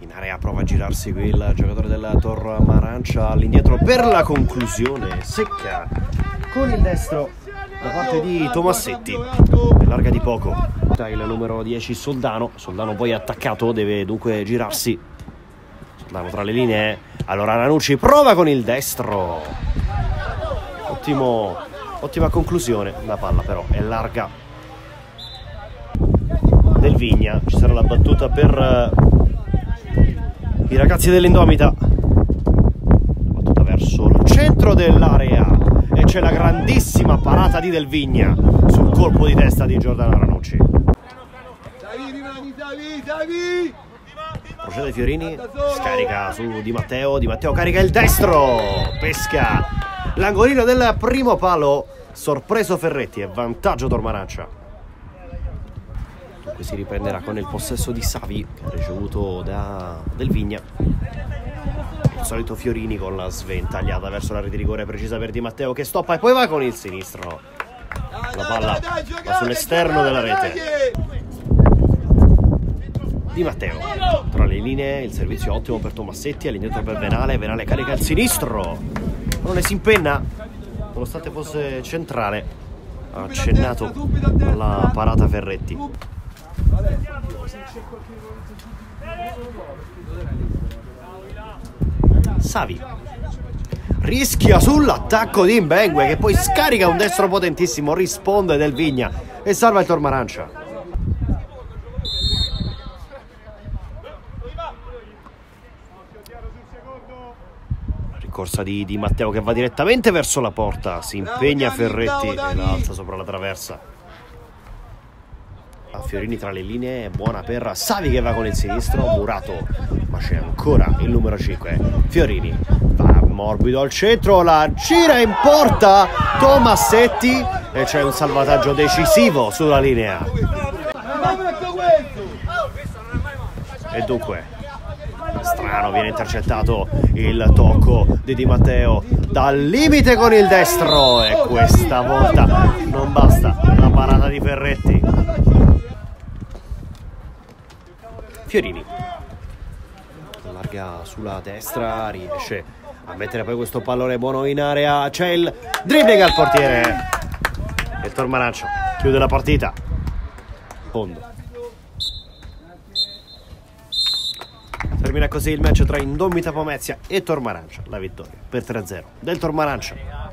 In area prova a girarsi qui il giocatore della Torre Marancia all'indietro per la conclusione secca con il destro da parte di Tomassetti. Larga di poco il numero 10 Soldano. Soldano poi attaccato deve dunque girarsi. Soldano tra le linee. Allora Ranucci prova con il destro. Ottimo, ottima conclusione la palla però è larga. Del Vigna ci sarà la battuta per uh, i ragazzi dell'Indomita. Battuta verso il centro dell'area. E c'è la grandissima parata di Del Vigna sul colpo di testa di Giordano Ranucci. Procede Fiorini scarica su Di Matteo. Di Matteo carica il destro. Pesca l'angolino del primo palo. Sorpreso Ferretti e vantaggio Tormarancia dunque si riprenderà con il possesso di Savi che ha ricevuto da Del Vigna. Il solito Fiorini con la sventagliata verso la rete di rigore precisa per Di Matteo che stoppa e poi va con il sinistro. La palla va sull'esterno della rete. Di Matteo tra le linee il servizio ottimo per Tomassetti all'indietro per Venale Venale carica il sinistro non si impenna nonostante fosse centrale ha accennato alla parata Ferretti. Savi rischia sull'attacco di Imbengue che poi scarica un destro potentissimo risponde del Vigna e salva il Tormarancia corsa di, di, Matteo che va direttamente verso la porta si impegna Ferretti e l'alza sopra la traversa a Fiorini tra le linee buona per Savi che va con il sinistro Murato ma c'è ancora il numero 5 Fiorini va morbido al centro la gira in porta Tomassetti e c'è un salvataggio decisivo sulla linea e dunque strano viene intercettato il tocco di Di Matteo dal limite con il destro e questa volta non basta la parata di Ferretti. Fiorini. Allarga sulla destra riesce a mettere poi questo pallone buono in area. C'è il dribbling al portiere. E Tormarancio chiude la partita. Fondo Termina così il match tra Indomita Pomezia e Tormarancia, la vittoria per 3-0 del Tormarancia.